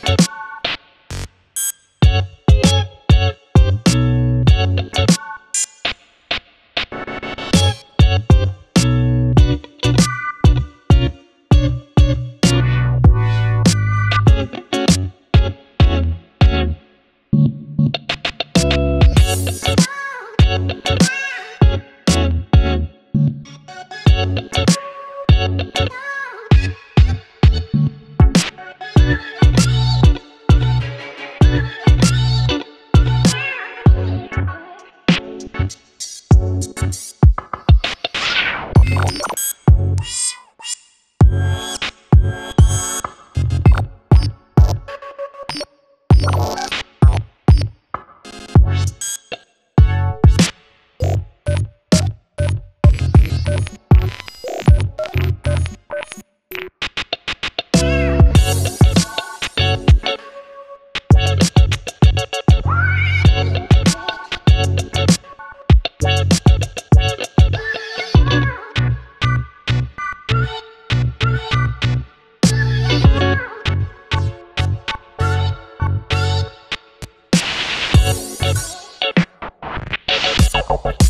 Bye. you